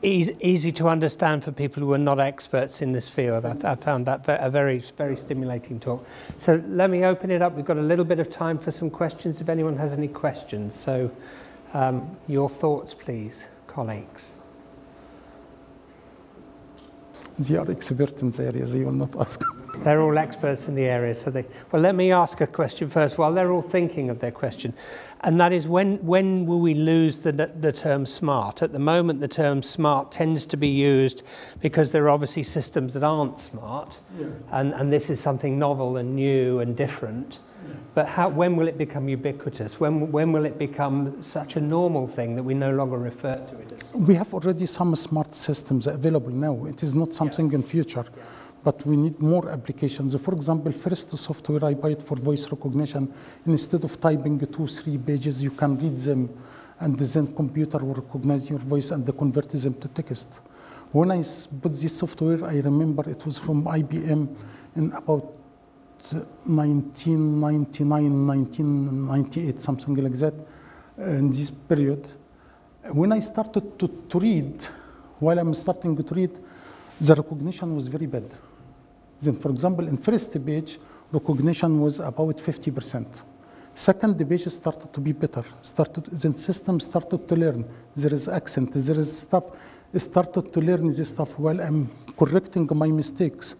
easy, easy to understand for people who are not experts in this field. I, I found that a very, very stimulating talk. So let me open it up. We've got a little bit of time for some questions if anyone has any questions. So um, your thoughts, please, colleagues. They are experts in the area, they will not ask. They're all experts in the area. So they, well, let me ask a question first while they're all thinking of their question. And that is when, when will we lose the, the term smart? At the moment, the term smart tends to be used because there are obviously systems that aren't smart. Yeah. And, and this is something novel and new and different. But how, when will it become ubiquitous? When, when will it become such a normal thing that we no longer refer to it as? We have already some smart systems available now. It is not something in future, but we need more applications. For example, first software I buy it for voice recognition. Instead of typing two, three pages, you can read them, and then computer will recognize your voice and convert them to text. When I bought this software, I remember it was from IBM in about 1999, 1998, something like that, in this period. When I started to, to read, while I'm starting to read, the recognition was very bad. Then, for example, in first page, recognition was about 50%. Second page started to be better. Started, then system started to learn. There is accent, there is stuff. Started to learn this stuff while I'm correcting my mistakes.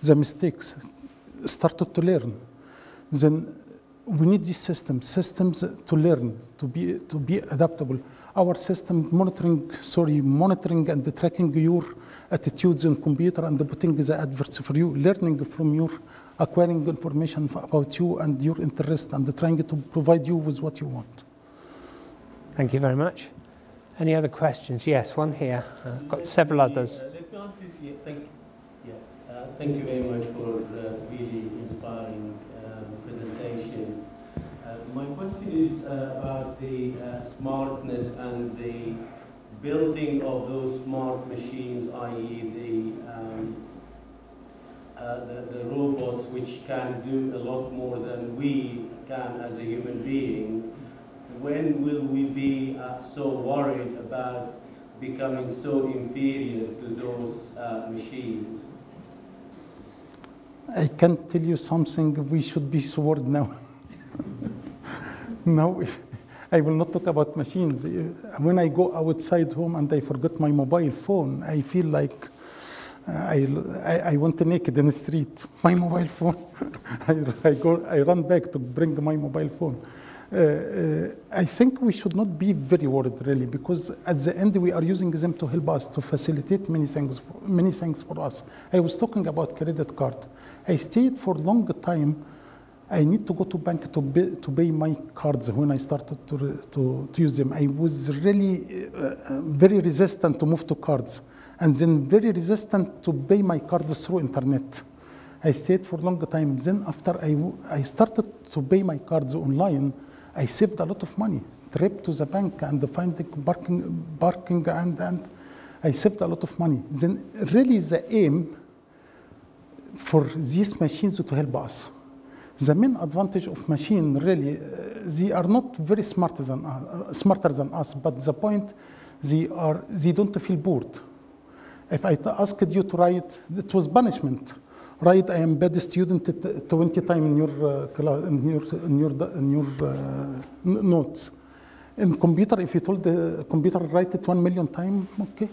The mistakes started to learn. Then we need these systems, systems to learn, to be, to be adaptable. Our system monitoring, sorry, monitoring and tracking your attitudes in computer and putting the adverts for you, learning from your, acquiring information about you and your interest and trying to provide you with what you want. Thank you very much. Any other questions? Yes, one here. Uh, got several others. Thank you very much for uh, really inspiring um, presentation. Uh, my question is uh, about the uh, smartness and the building of those smart machines, i.e. the, um, uh, the, the robots which can do a lot more than we can as a human being. When will we be uh, so worried about becoming so inferior to those machines? I can't tell you something we should be worried now. now, I will not talk about machines. When I go outside home and I forget my mobile phone, I feel like uh, I, I, I want to naked in the street. My mobile phone, I, I, go, I run back to bring my mobile phone. Uh, uh, I think we should not be very worried really because at the end we are using them to help us to facilitate many things, for, many things for us. I was talking about credit card. I stayed for a long time. I need to go to bank to pay, to pay my cards when I started to, to, to use them. I was really uh, uh, very resistant to move to cards and then very resistant to pay my cards through internet. I stayed for a long time. Then after I, I started to pay my cards online, I saved a lot of money. Trip to the bank and finding parking, parking and, and I saved a lot of money. Then really the aim for these machines to help us. The main advantage of machine really, uh, they are not very smart than, uh, smarter than us, but the point, they, are, they don't feel bored. If I asked you to write, it was punishment. Write, I am bad student 20 times in your, uh, in your, in your, in your uh, notes. In computer, if you told the computer write it one million times, okay.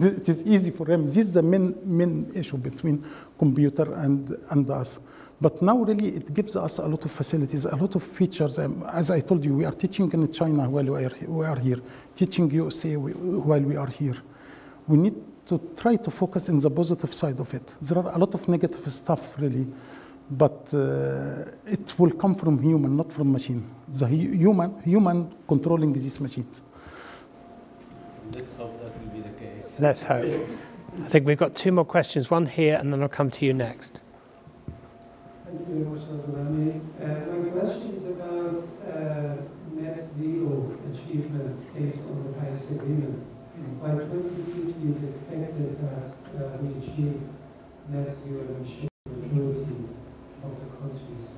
it is easy for him. This is the main, main issue between computer and, and us. But now really it gives us a lot of facilities, a lot of features. Um, as I told you, we are teaching in China while we are, we are here, teaching USA while we are here. We need to try to focus in the positive side of it. There are a lot of negative stuff really, but uh, it will come from human, not from machine. The human, human controlling these machines. Let's hope that will be the case. Let's hope. I think we've got two more questions, one here, and then I'll come to you next. Thank you very much, Dr. Rami. Uh, my question is about uh, net zero achievement based on the Paris Agreement. By 2050, it's expected that uh, we achieve net zero emission in the majority of the countries.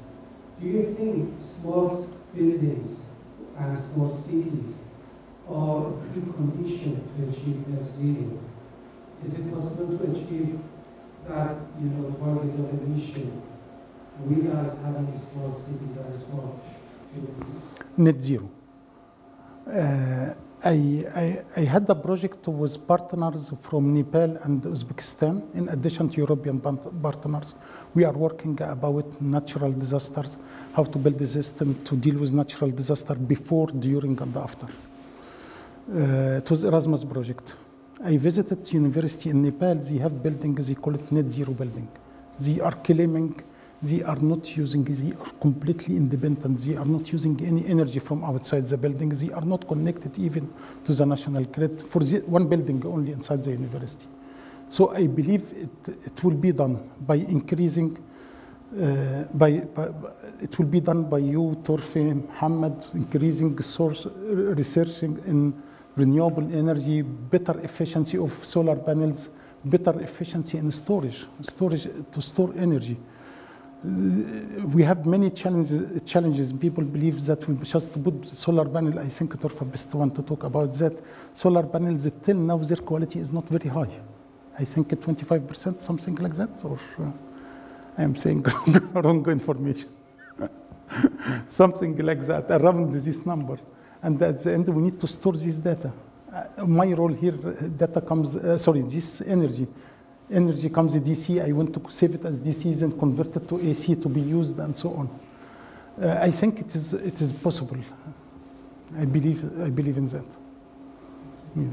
Do you think smart buildings and smart cities are a precondition to achieve net zero? Is it possible to achieve that, you know, target of emission without having small cities and small buildings. net zero. Uh, I, I, I had a project with partners from Nepal and Uzbekistan, in addition to European partners. We are working about natural disasters, how to build a system to deal with natural disaster before, during, and after. Uh, it was Erasmus project. I visited university in Nepal. They have buildings, they call it net zero building. They are claiming They are not using, they are completely independent. They are not using any energy from outside the building. They are not connected even to the national grid for one building only inside the university. So I believe it, it will be done by increasing, uh, by, by, it will be done by you, Torfi, Muhammad, increasing source, researching in renewable energy, better efficiency of solar panels, better efficiency in storage, storage to store energy. We have many challenges, challenges. People believe that we just put solar panel. I think Torfa best one to talk about that. Solar panels, till now, their quality is not very high. I think 25%, something like that, or uh, I am saying wrong information. something like that, around this number. And at the end, we need to store this data. Uh, my role here, uh, data comes, uh, sorry, this energy. Energy comes DC, I want to save it as DC and convert it to AC to be used and so on. Uh, I think it is, it is possible. I believe, I believe in that. Yeah.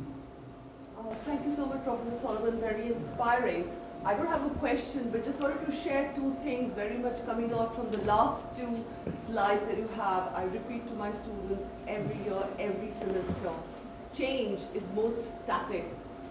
Oh, thank you so much, Professor Soliman, very inspiring. I don't have a question, but just wanted to share two things very much coming out from the last two slides that you have. I repeat to my students every year, every semester. Change is most static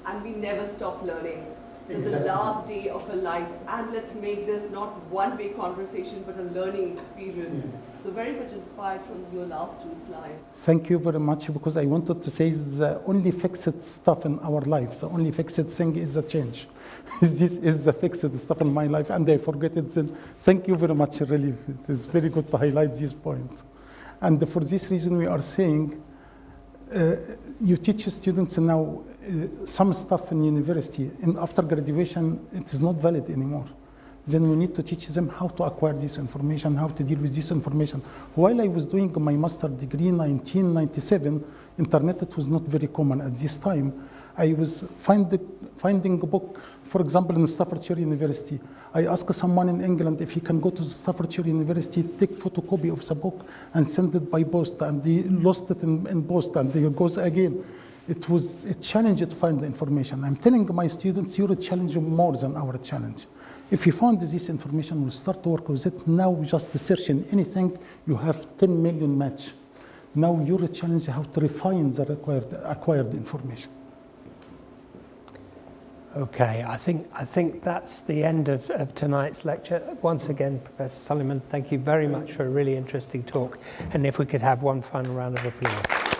and we never stop learning to exactly. the last day of her life. And let's make this not one-way conversation, but a learning experience. Mm. So very much inspired from your last two slides. Thank you very much, because I wanted to say the only fixed stuff in our lives, the only fixed thing is the change. this is the fixed stuff in my life, and I forget it. Then. Thank you very much, really. It is very good to highlight this point. And for this reason, we are saying, uh, you teach students now uh, some stuff in university, and after graduation, it is not valid anymore. Then we need to teach them how to acquire this information, how to deal with this information. While I was doing my master degree in 1997, internet it was not very common at this time. I was find, finding a book, for example, in Staffordshire University. I asked someone in England if he can go to Staffordshire University, take photocopy of the book and send it by post, and he lost it in, in post, and he goes again it was a challenge to find the information. I'm telling my students, you're a challenge more than our challenge. If you found this information, we'll start to work with it. Now, just searching anything, you have 10 million match. Now, you're a challenge how to refine the required, acquired information. Okay, I think, I think that's the end of, of tonight's lecture. Once again, Professor Soliman, thank you very much for a really interesting talk. And if we could have one final round of applause.